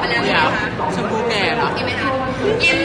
ไปแล้วใช่ไหมคะชมพูแก่เหรอกินไหมคะกิน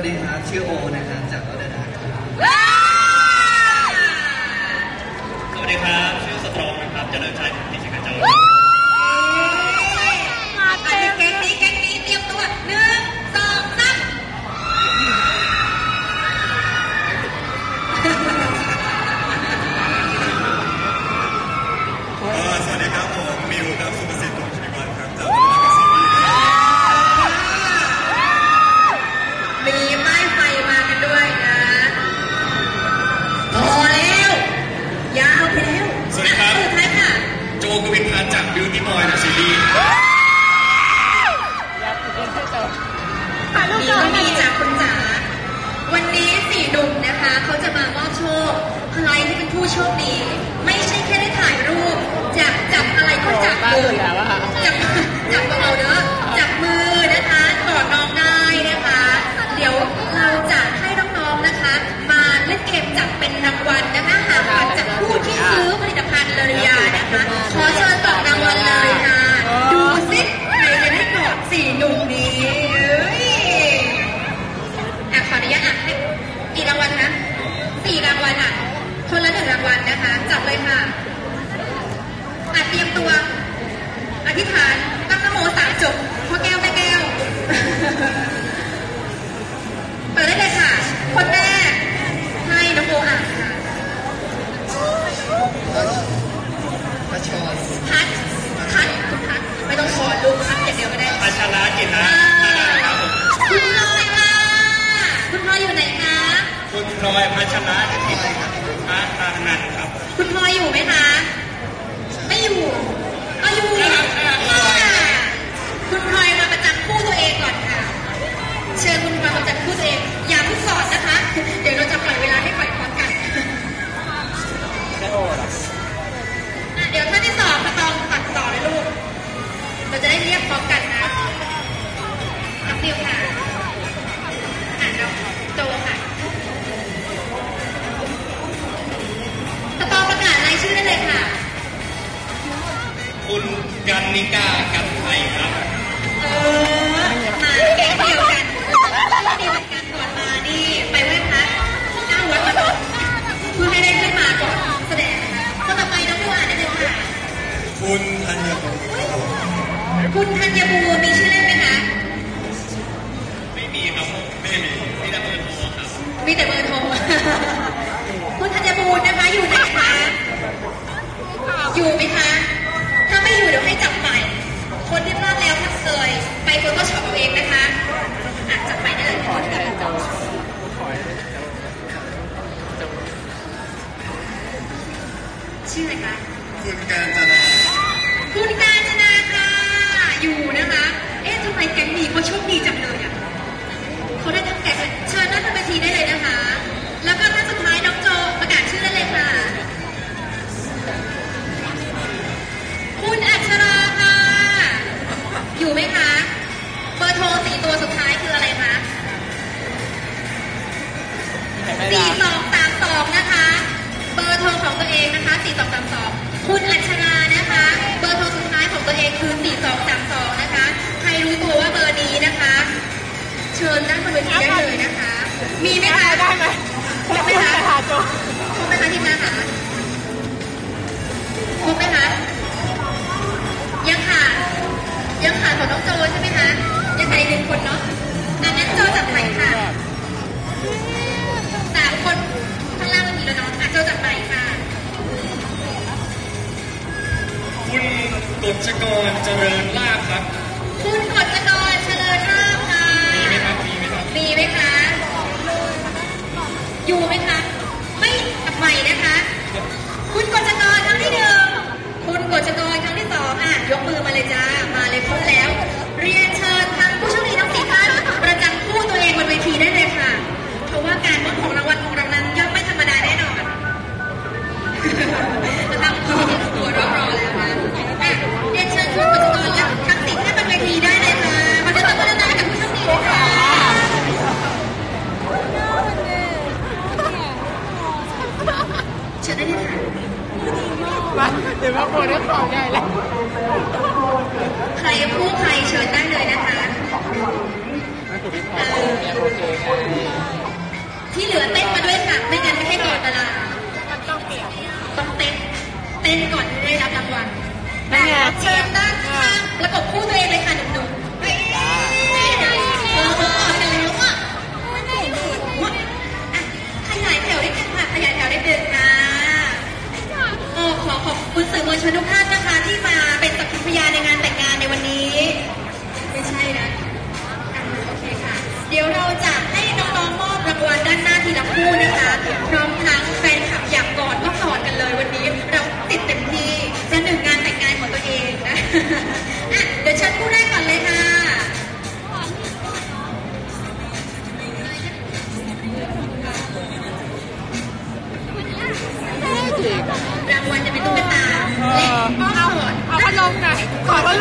วัสดีครับชื่อโอนะครับู้โชคดี ไม่ใช่แค่ได้ถ่ายรูปจับจับอะไรก็จับเลย วันนะคะ จับเลยค่ะอาเตรียมตัว อธิษฐานตั้งนโมสามจบพอแก้วไม่แก้ว เปิดได้เลยค่ะ คนแรกให้นโมอ่านค่ะพัชพัดพัดพัดไม่ต้องชอนลูกพัดอย่างเดียวก็ได้พัชรากิจนะคุณพลอยค่ะคุณพลอยอยู่ไหนคะ คุณพลอยพัชรากิจ้าตานันครับ คุณพลอยอยู่ไหมคะ ไม่อยู่เอาอยู่ค่ะคุณพลอยมาประจันคู่ตัวเองก่อนค่ะ เชิญคุณพลมาประจันคู่ตัวเอง อย่าพูดงสอนนะคะ เดี๋ยวเราจะปล่อยเวลาให้ปล่อยพร้อมกันจะเดี๋ยวท่านที่สอง คุณธัญบูรณ์นะคะอยู่ไหนคะ อยู่ไหมคะ ถ้าไม่อยู่เดี๋ยวให้จับใหม่คนที่พลาดแล้วทักเคย ไปโฟโต้ช็อปเอาเองนะคะอะจับใหม่ได้เลยขอที่ชื่ออะไรคะคุณการจนาคุณการจนาค่ะ อยู่นะคะ เอ๊ะทำไมแก๊งนี้เขาโชคดีจังเลยอะ นด้านบนเวทีได้เลยนะคะ มีไหมคะได้ไหมได้ไหมคะจบครบไหมคะทีมงานคะครบไหมคะยังขาดยังขาดของน้องโจใช่ไหมคะยังใครหนึ่งคนเนาะดังนั้นโจจับใหม่ค่ะสามคนข้างล่างมันมีแล้วเนาะอะโจจับใหม่ค่ะคุณกฤษกรเจริญลาภครับ คุณกฤษกร ไหมคะ อยู่ไหมคะ ไม่ทำไมนะคะ คุณกฎจกรครั้งที่หนึ่งคุณกฎจกรครั้งที่สองอะยกมือมาเลยจ้า มาเลยครบแล้ว ดี๋ยวมาโปรได้ของใหญ่แล้วใครผู้ใครเชิญได้เลยนะคะนั่นคือพี่พอเนี่ยโอเคไงที่เหลือเต้นมาด้วยค่ะไม่งั้นไม่ให้ก่อนตลาดต้องเต้นเต้นก่อนที่ได้รับรางวัลเชิญด้านข้างประกบคู่ตัวเองเลยค่ะ คุณสื่อมวลชนทุกท่านนะคะ ที่มาเป็นสักขีพยานในงานแต่ง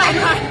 น่อย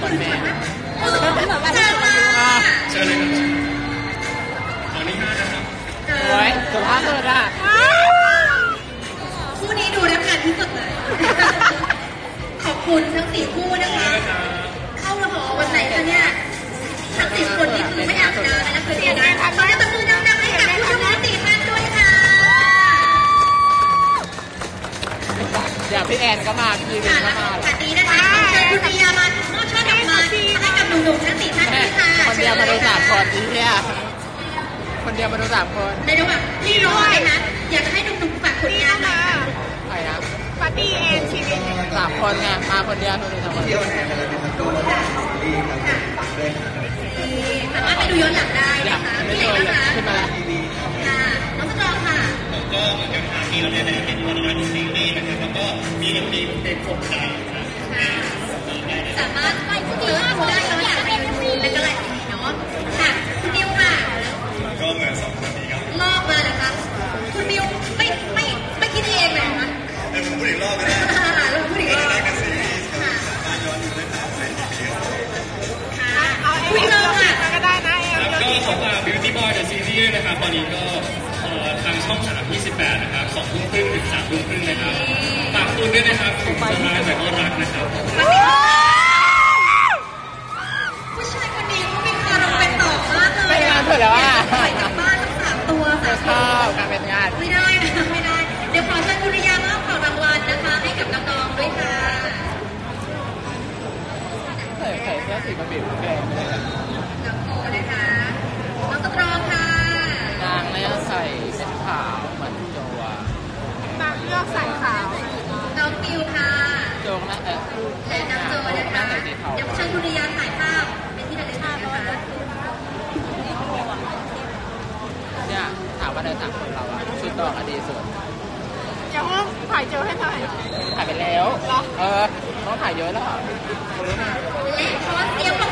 ไปก่อนแม่เชิญมาเชิญเลยครับขออนุญาตนะครับเอสวยสุภาพเลยอะคู่นี้ดูรับงานที่สุดเลย ขอบคุณทั้งสี่คู่นะคะ เข้าหอวันไหนคะเนี่ย ทั้งสี่คนนี่คือไม่อาบน้ำเลยนะคือเดียนะขอเสียงตบมือดังๆให้กับผู้ชมทั้งสี่ท่านด้วยค่ะเดี๋ยวพี่แอนก็มา พี่วิค่ะนก็มา ห้กับหนุ่มๆทั้งสี่ท่านแม่ด้วยค่ะคนเดียวมาดูสามคนอีเนี่ยคนเดียวมาดูสามคนในระหว่างที่รอนะคะอยากจะให้หนุ่มๆฝากผลงานหน่อยค่ะใครนะปาร์ตี้เอ็นชีวิตสามคนไงมาคนเดียวคนเดียวสามคนเที่ยวแทนกันเลยเป็นตัวซีรีส์ครับฝากด้วยครับสามารถไปดูย้อนหลังได้อยานะกคะไม่ที่ไหโดนนนะคะขึ้นมาแล้วทีวีครับค่ะน้องสตรองค่ะผมก็เหมือนกับทางทีเราเนี่ยนะเป็นวันงานซีรีส์นะครับแล้วก็มีดนตรีเพลงผมดาวครั ตอนนี้ก็เอ่อทางช่อง3 28 นะครับ2ทุ่มครึ่งถึง3ทุ่มครึ่งนะครับฝากคุณด้วยนะครับถึงจะมาแต่ก็รักนะครับ เออและน้องโจนะคะใส่สีเทาเดี๋ยวเชิญคุณริยาถ่ายภาพเป็นที่ระลึกนะคะเนี่ยถามว่าในสามคนเราอะชุดดอกอะดีสุดอย่าเพิ่งถ่ายเจอให้หน่อยถ่ายไปแล้ว เออต้องถ่ายเยอะแล้วเหรอและขอเสียงปร